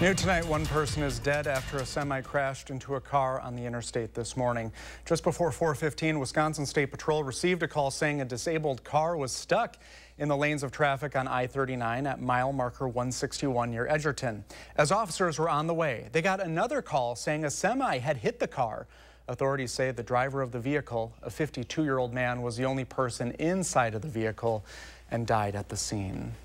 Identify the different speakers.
Speaker 1: New tonight, one person is dead after a semi crashed into a car on the interstate this morning. Just before 4:15, Wisconsin State Patrol received a call saying a disabled car was stuck in the lanes of traffic on I-39 at mile marker 161 near Edgerton. As officers were on the way, they got another call saying a semi had hit the car. Authorities say the driver of the vehicle, a 52-year-old man, was the only person inside of the vehicle and died at the scene.